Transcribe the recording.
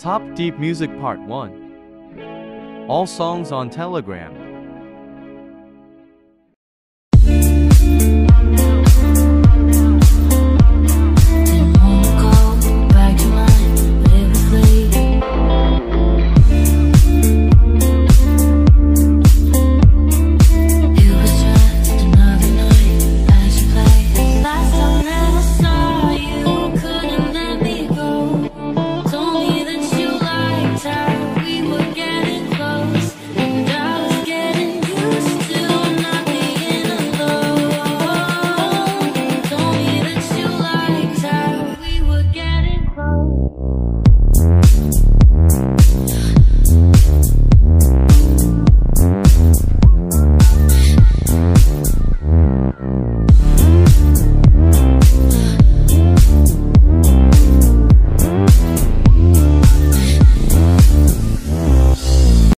Top Deep Music Part 1 All songs on Telegram.